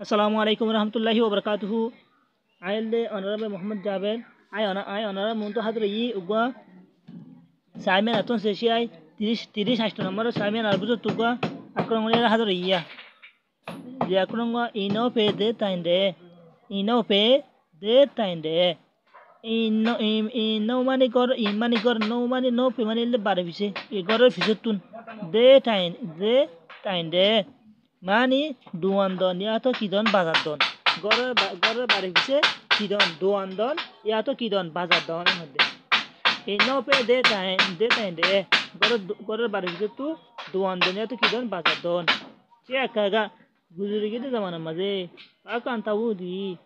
আসসালামু আলাইকুম রহমতুল্লাহি ওবরকাতহু দে অনারাবে মোহাম্মদ জাভেদ আই আই আয় মন্ত হাতর ই উগা সাইমেন আতন শেষি তিরিশ তিরিশ আষ্ট নম্বর সাইমেন আরবুজ তুগা আক্রমণের হাতর ইয়া যে আক্রম ইনো পে দে তাইন রে ইনো পে দে তাইন রে ইন মানে গর ইন মানে গর নৌ মানে নৌ পে মানে বারে পিছে এ গরের তুন দে টাইন দে টাইন দে tain de tainde. মানে দুয়ান্দন ইয়াতো কিদন বাজার দন গড়ের গড়ের বাড়ি পিছে কিদন দুয়ান্দন ইয়াতো কিদন বাজার দন মধ্যে এই নপে দে টাইম দে টাইম দে গড়ের গড়ের বাড়ি পিছে তু দুয়ান্দন ইয়াতো কিদন বাজার দন সে একা গুজরি গিয়ে জামানার মাঝে পাকান্তা উদি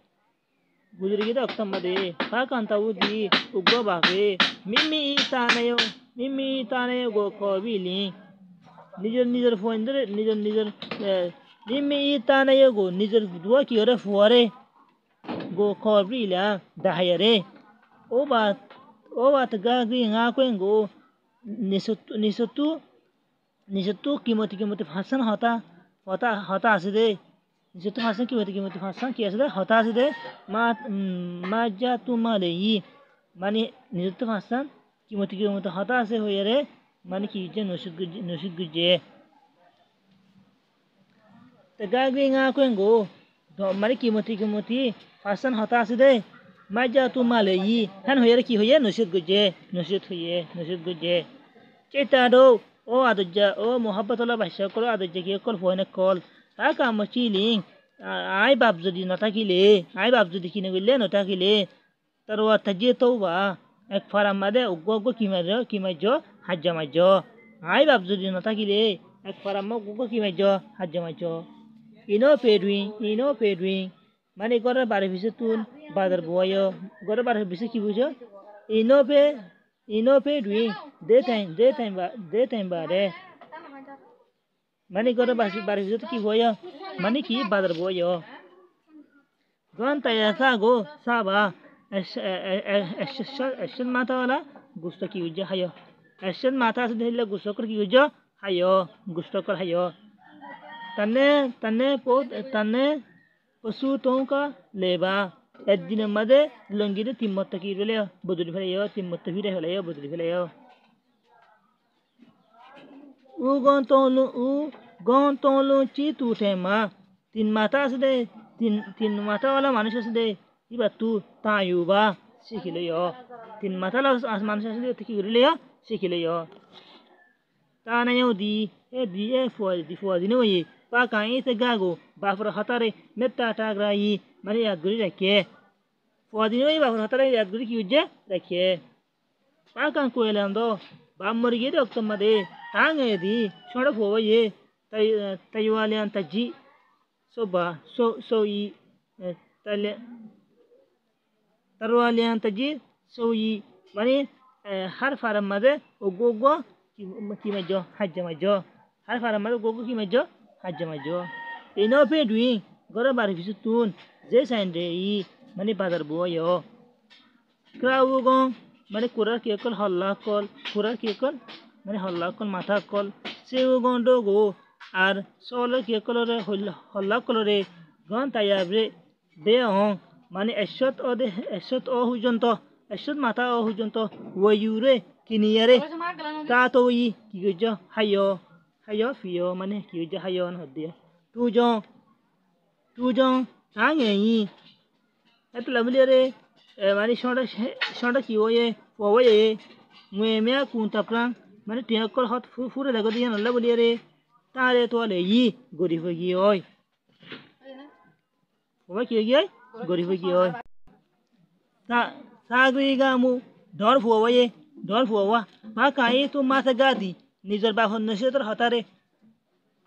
গুজরি গিয়ে অক্তম মাঝে পাকান্তা উদি উগ্র বাঘে মিমি তানায়ো মিমি তানায়ো গো কবিলি নিজের নিজের ফোন ধরে নিজের নিজের নিমি তানে গো নিজের দুয়া কি ওরে ফুয়ারে গো খবরিলা দাহায়ারে ও বাত ও বাত গা গি ngা কোন গো নিসতু নিসতু নিসতু কিমতি কিমতি ফাসন হতা হতা হতা আছে দে নিসতু ফাসন কিমতি কিমতি ফাসন কি আছে দে হতা আছে দে মা মা যা তুমালে ই মানে নিসতু ফাসন কিমতি কিমতি হতা আছে হইয়ারে মানে কি যে নসিদ গুজে নসিদ গুজে te gagri nga kwen go do mari kimoti kimoti fasan hota aside maja tu male yi han hoyere ki hoye nushet guje nushet hoye nushet guje cheta do o adujja o mohabbatullah bhasha koro adujja ki kol phone kol ta kam chiling ai bab যদি নথাকিলে I বাপ যদি কিনে গেলে নথাকিলে एकफारामादे उग्गोग्गो किमर्रो किमज्जो हज्जमज्जो हाय बाबजुदी नताकिले एकफाराम्मा उग्गोग्गो किमज्जो हज्जमज्जो इनो पेडुई इनो पेडुई माने गरेर बारे भिसे तुन बादर बुवायो गरेर बारे भिसे कि बुझ्यो इनो पे इनो पेडुई दे टाइम दे टाइम दे टाइम बारे माने गरेर बारे बारे भिसे कि भयो माने कि बादर बुवायो गन तया सागो साबा एशन माता वाला गुस्तो की युज हायो एशन माता से धरले गुस्तोकर की युज हायो गुस्तोकर हायो तने तने पोत तने पशुतों का लेबा। दिन मदे लंगी दे तिम्मत की रोले बदुल फेले तिम्मत भी रहे होले बदुल फेले ऊ गौन तो लू, ऊ गौन तो लू ची तूठे माँ। तीन माता से दे, तीन तीन माता वाला मानुष से दे। ये बात तू तायुबा सीख ले तीन माथा लग आसमान से आसली ले सीख ले दी ए दी ए फौज दी फौज ने वही पा काई से गागो बाफर हतारे मेता टाग रही मारे याद गुरी रखे फुआ दिन वही बाफर हतारे याद गुरी की उज्जे रखे पा कां को दो बाम मर तो तुम मदे तांग दी छोड़ फो ये तय तय वाले अंत जी सोबा सो सो ई तले taji so yi mani har faram made ogogo kimajo hajjamajo har faram made ogogo kimajo hajjamajo ino pe duin gora bari fisu tun je sande yi mani bazar boyo krawu gon mani kurar ke kol halla kol kurar ke kol mani halla kol matha kol seu gon dogo আর সল কে কলরে হল্লা কলরে গন তায়াবরে বে Hong মানে এশত ও দে এশত ও হুজন্ত এশত মাথা ও হুজন্ত ওয়ুরে কিনিয়ারে তা তো ই কি গজ হাইয় hayo fiyo mane kiyo hayo na hodiya tu jong tu jong tange yi et lamlere mani shonda shonda kiyo ye fowa ye mwe me kun tapran mani tiya kol hot fure lago diya nalla bolere tare to le yi gori fogi oy fowa kiyo gi gori डर फुआवा ये, डर फुआवा माँ का ये तो माँ से गा दी निजर बाहो नशे तर हता रे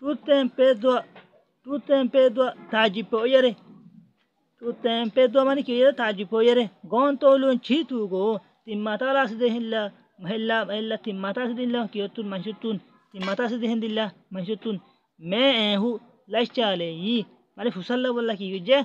टूटते पे दो टूटते हैं पे दो ताजी पो ये रे। टूटते हैं पे दो मानी क्यों ये ताजी पो ये रे। गौन तो लोन छी तू गो, तीन माता रास दे महिला महिला तीन माता से दिला क्यों तुन मनुष्य तुन, तीन माता से दिला मनुष्य तुन। मैं हूँ लश्चाले ये मारे फुसल्ला बोला कि जय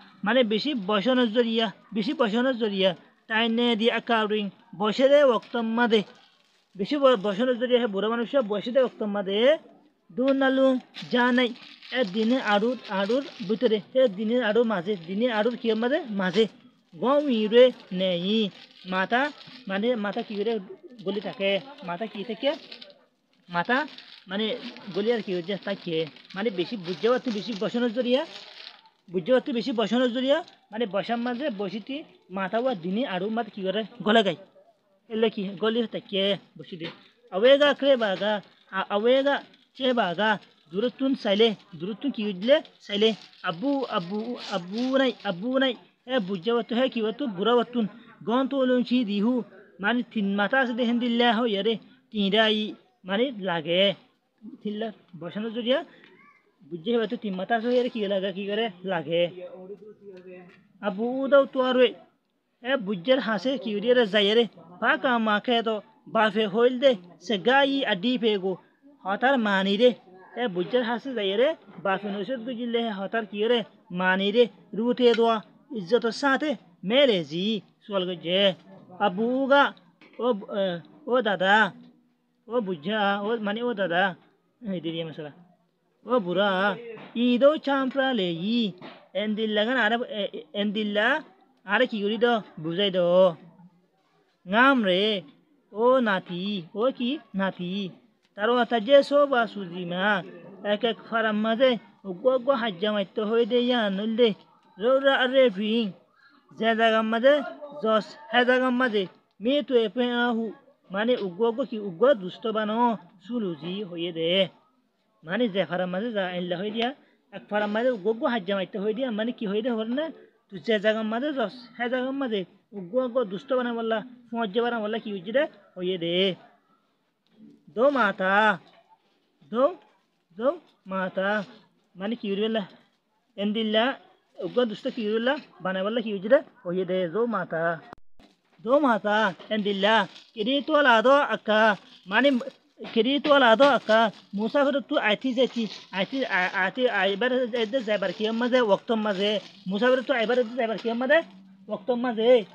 মানে বেশি বসানোর জরিয়া, বেশি বসানোর জরিয়া, টাইনে দিয়ে আকাউরিং বসে দে ওক্তম্মা দে বেশি বসানোর জরিয়া বুড়া মানুষের বসে দে ওক্তম্মা দে দু নালু যা নাই এ দিনে আড়ুর আড়ুর ভিতরে, এ দিনের আড়ুর মাঝে, দিনে আড়ুর কি মাঝে মাঝে। গম ইরে নেই। মাথা মানে মাথা কি করে গলি থাকে? মাথা কি থেকে? মাথা মানে গলি আর কি হচ্ছে খেয়ে মানে বেশি বুঝতে পারতে বেশি বসানোর জরিয়া। পারতে বেশি বসানোর জরিয়া মানে বসার মাঝে বসিতে মাথা বা দিনে আরও মাথা কী করে? গলা গাই এলে কি? গলি তাকিয়ে বসি দিয়ে আওয়েগা ক্রে বাগা আওয়েগা চে বাগা দূরতুন চাইলে দূরতুন কি উঠলে চাইলে আব্বু আব্বু আব্বু নাই আব্বু নাই। হে কি পারতো বুড়া পারতুন গন তো লুঞ্চি দিহু মানে তিন মাথা আছে দেখেন দিল্লা হই আরে তিনটাই মানে লাগে। বসানো জড়িয়া बुझे बात तो तीन मता सो यार लागे अब उदो तुआर ए बुजर हासे की रे फा पा का माखे तो बाफे होइल दे। से गाय अड्डी फे गो हतार मानी रे ए बुज्जर हासे जायरे बाफे नोशत गु ज़िले हाथार की रे मानी रे रूते दो इज़्ज़त साथे मेरे जी सोल गुजे अब अबूगा ओ ओ दादा, ओ बुझा ओ, माने ओ दादा। दीदी ये मसला ও বুড়া ঈদ চাম্পড়ালে ই এন্দিল্লা গান আরে এন্দিল্লা আরে কি করি দ বুঝাই দ নাম রে ও নাতি ও কি নাতি তার অথা যে সব আসুজি মা এক এক ফারাম মাঝে গো গো হাজ্জা মাইত হয়ে দে ইয়া নইলে রৌরা আরে ভিং যে জাগাম মাঝে জস হে জাগাম মাঝে মেয়ে তো এপে আহু মানে উগ্র কি উগ্র দুষ্ট বানো সুলুজি হয়ে দে মানে যে ফারাম মাঝে যা আনলা হয়ে দিয়া এক ফারাম মাঝে উগ্র হাজ্জা মারতে হয়ে দিয়া মানে কি হয়ে দে হর না তুই যে জায়গার মাঝে জস হে জায়গার মাঝে উগ্র উগ্র দুষ্ট বানা বললা ফজ বানা বললা কি হয়েছে দে হয়ে দে দো মাতা দো দো মাতা মানে কি হইলা এন্দিল্লা উগ্র দুষ্ট কি হইলা বানাই বললা কি হয়েছে দে হয়ে দে দো মাতা do mata endilla kiri to la do aka mani kiri to la do aka musafir tu aiti zeti aiti aiti aibar edde zaibar kiyam maze waqtom maze musafir tu aibar edde zaibar kiyam maze waqtom maze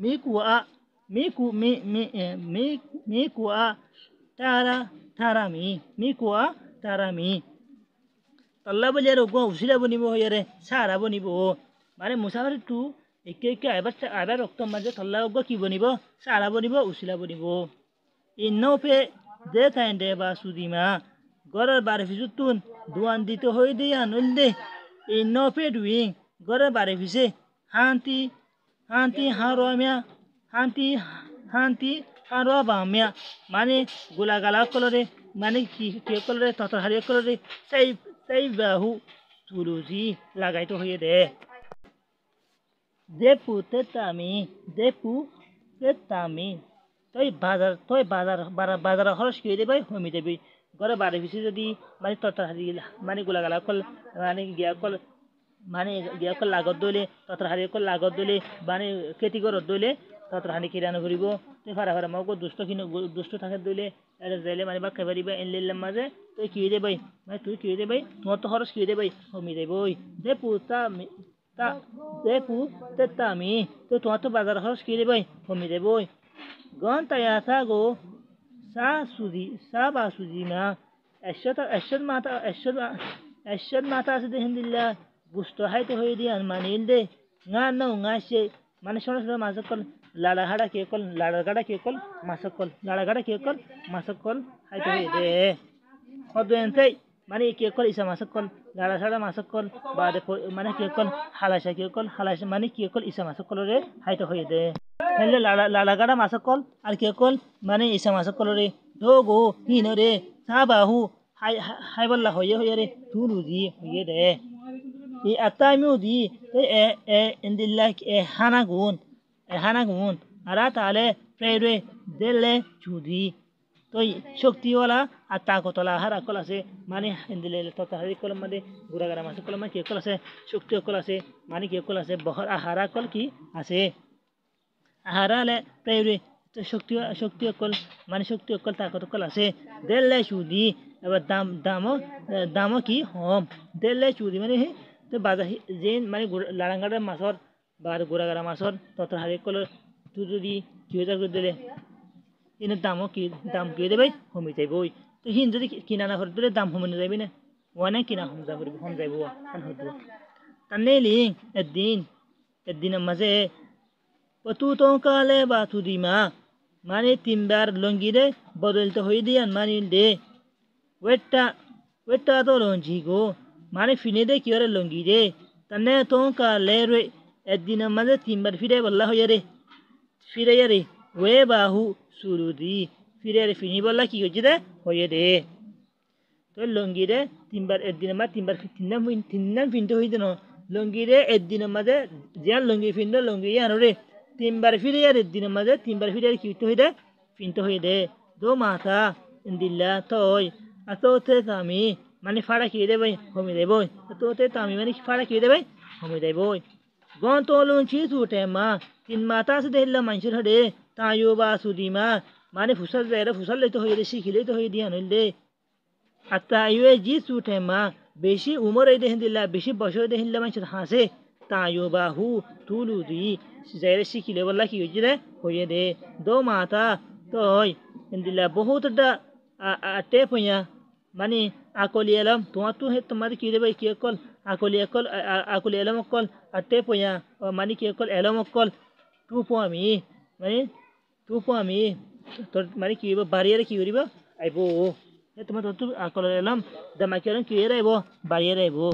mi kuwa mi ku mi mi mi mi kuwa tara tara mi mi kuwa tara mi তল্লা বলি আর উচিলা বনিব হয় রে সারা বনিব মানে মুসাফিরটো একে একে আইবার আইবার রক্তর মাঝে থলা হোক কি বনিব? সারা বনিব উচিলা বনিব। ইন্ন ফে দে থাইন দে বা সুদিমা গড়ের বারে ফিজু তুন দোয়ান দিত হই দে আনল দে। ইন্ন ডুইং গড়ের বারে ফিসে শান্তি শান্তি হাঁ রমিয়া শান্তি শান্তি হাঁ রামিয়া মানে গোলা গালা কলরে মানে কে কলরে তত হারিয়া কলরে সেই সেই বাহু তুলুজি লাগাইতে হয়ে দে। দেপু তেতামি তই বাজার তই বাজার বাজার খরচ করে দেবে হমি দেবি ঘরে বাড়ি পিছিয়ে যদি মানে তরতার হারি মানে গোলাগালা কল মানে গিয়া কল মানে গিয়া কল লাগত দইলে তরতার হারি কল লাগত দইলে মানে খেতি করত দইলে তরতার হানি কিরানো করিব তুই ফারা ফারা মোক দুষ্ট কিনো দুষ্ট থাকে দইলে এটা যাইলে মানে বা খাই পারিবা এনলিলাম মাঝে তুই কি দে ভাই মানে তুই কি দে ভাই তোমার তো খরচ কি দে ভাই হমি দেবই দে পুতা ta de ku te tami to to to bazar khos kire boy homi de boy gon ta ya sa go sa sudi sa ba sudi na ashshad ashshad mata ashshad ashshad mata se de hindilla gusto hay to hoy di anmanil de nga no nga she মানে শোনো শোনো মাসকল লাড়াঘাড়া কে call লাড়াঘাড়া কে call মাসকল লাড়াঘাড়া কে call মাসকল হাইতে দে হদুয়েন মানে কে কল ইসা মাসকল লাড়া ছাড়া মাছকল বা মানে কি অকল হালাইছে কি অকল হালাইছে মানে কি অকল ইসা মাছকলরে হাইতে হয়ে দে। হেলে লাড়া লাড়া গাড়া মাছকল আর কি অকল মানে ইসা মাছকলরে ডোগ হো হিনরে সাবাহু হাই হাইবল্লা হয়ে হয়ে রে ধুলু দি হয়ে দে। ই আতা আমিও দি এ এ ইন্দিল্লা এ হানা গুণ এ হানা গুণ আর তাহলে প্রেরে দেলে চুদি তো শক্তিওয়ালা আর তাকতলা আহার আকল আছে মানে হিন্দিলে ততাহারি কলম মানে গুড়াগারা মাছ কলম মানে কি অকল আছে শক্তি অকল আছে মানে কি অকল আছে বহর আহার আকল কি আছে আহার হলে প্রায় শক্তি শক্তি অকল মানে শক্তি অকল তাকত অকল আছে দেড়লে চুদি এবার দাম দামও দামও কি হম দেড়লে চুদি মানে তো বাজার যে মানে লাৰাংগাড়া মাছৰ বা গোড়াগাড়া মাছৰ ততৰ হাৰি কলৰ তো যদি দুই হাজাৰ কৰি দিলে এনে দামও কি দাম কি দেবে কমি যাবই তো হিন যদি কিনা না দিলে দাম কমে যাবি না ওয়ানে কিনা কম যাব কম যাব তার লিং একদিন একদিনের মাঝে পতু তো কালে বা তুদিমা মানে তিনবার লঙ্গিরে বদলতে হয়ে দিয়ান মানিল দে ওয়েটটা ওয়েটটা তো লঞ্জি গো মানে ফিনে দে কি ওরে লঙ্গি দে তানে তো কালে রে একদিনের মাঝে তিনবার ফিরে বললা হইয়া রে ফিরে রে ওয়ে বাহু সুরুদি ফিরে ফিনি বললা কি হয়েছে দে হয়ে দে তো লঙ্গি রে তিনবার একদিনের মাঝে তিনবার তিনদাম তিনদাম ফিনতে হইতে ন লঙ্গি রে একদিনের মাঝে যে লঙ্গি ফিনলো লঙ্গি আনো রে তিনবার ফিরে আর একদিনের মাঝে তিনবার ফিরে আর কি হয়ে দে ফিনতে হয়ে দে দো মাথা ইন্দিল্লা তই আতোতে তামি মানে ফাড়া খেয়ে দেবে হমি দেবই আতোতে তামি মানে ফাড়া খেয়ে দেবে হমি দেবই গন তোলুন ছি তুটে মা তিন মাতা আছে দেখলাম মানুষের হরে তাইও বা সুদি মা মানে ফুসাল যায় ফুসাল লইতে হয়ে দে শিখিলে তো হয়ে দিয়া নইলে আর তাইও জি চুটে মা বেশি উমর এই দেখেন দিলা বেশি বছর দেখেন দিলা মানুষের হাসে তাইও বা হু তুলু দি যাই শিখিলে বললা কি হয়েছে রে হয়ে দে দো মাতা তই দিলা বহুতটা টেপ হইয়া মানে আকলি এলাম তোমার তো তোমার কি দেবে কি অকল আকলি অকল আকলি এলাম অকল আর টেপ হইয়া মানে কি অকল এলাম অকল তু পো আমি মানে ತೂಪು ಅಮ್ಮಿ ತೊಡ್ कि ಕಿವಿಬ ಬಾರಿಯರ ಕಿವಿರಿಬ ಐಬೋ ತುಂಬ ತೊತ್ತು ಆಕಲ ಎಲಂ ದಮಾಕಿಯರ ಕಿವಿರ ಐಬೋ ಬಾರಿಯರ ಐಬೋ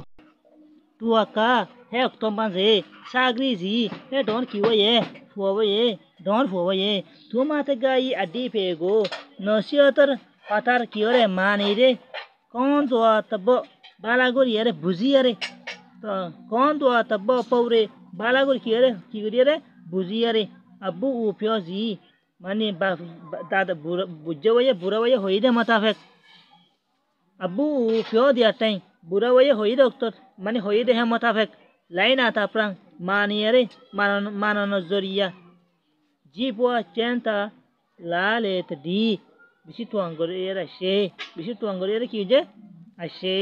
तू आका है अक्तम पांसे सागरी जी है डॉन क्यों ये फुआवे ये डॉन फुआवे ये तू माते गाई अड्डी फेगो, नौसियतर पतार क्यों रे माने रे कौन तो तब बालागोर ये रे बुझी रे तो कौन तो तब पौरे बालागोर क्यों रे क्यों रे बुझी रे अब्बू उपियो जी মানে দাদা বুড়া বুঝে বয়ে বুড়া বয়ে হয়ে দে মোতাবেক আব্বু ফিও দিয়া টাই বুড়া বয়ে হয়ে দে উত্তর মানে হয়ে দে হ্যাঁ মোতাবেক লাইন আতা প্রাং, মানিয়ে রে, মানানো মানানোর জরিয়া। জি পোয়া চেনতা লাল এত ডি বেশি টুয়াঙ্গর এর আসে, বেশি টুয়াঙ্গর এর কি যে আসে।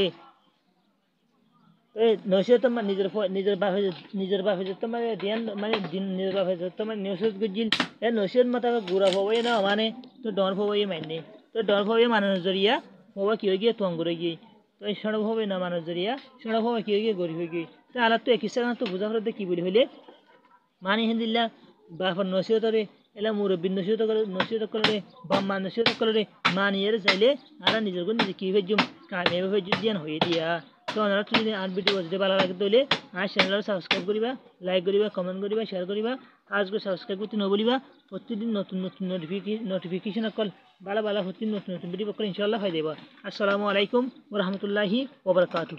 এই নসে তো নিজের নিজের বাপে নিজের বাপে তো মানে ধ্যান মানে নিজের বাপে তো মানে নসত গুজিল এ নসের মাথা গুড়া হবই না মানে তো ডর হবই মাইনে তো ডর হবই মানুষ জরিয়া হবা কি হয়ে গিয়ে তোয়াং করে গিয়ে তো এই সড়ক হবে না মানুষ জরিয়া সড়ক হবা কি হয়ে গিয়ে গরিব হয়ে গিয়ে তো আলাদা তো একই সাথে তো বুঝা ফেলতে কি বলি হইলে মানে হিন্দিল্লা বাপর নসিহতরে এলা মুরব্বী নসিহত করে নসিহত করে বাম্মা নসিহত করে মানিয়ে চাইলে আর নিজের নিজে কি ভেজুম কামিয়াবি ভেজুম দিয়ান হয়ে দিয়া তো আপনারা যদি আর ভিডিও যদি ভালো লাগে তাহলে আর চ্যানেল সাবস্ক্রাইব করিবা লাইক করিবা কমেন্ট করিবা শেয়ার করিবা আজকে সাবস্ক্রাইব করতে নবলিবা প্রতিদিন নতুন নতুন নোটিফিকেশন কল ভালো ভালো প্রতিদিন নতুন নতুন ভিডিও করে ইনশাল্লাহ হয়ে যাবা আসসালামু আলাইকুম রহমতুল্লাহি ওবরকাতু